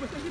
Gracias.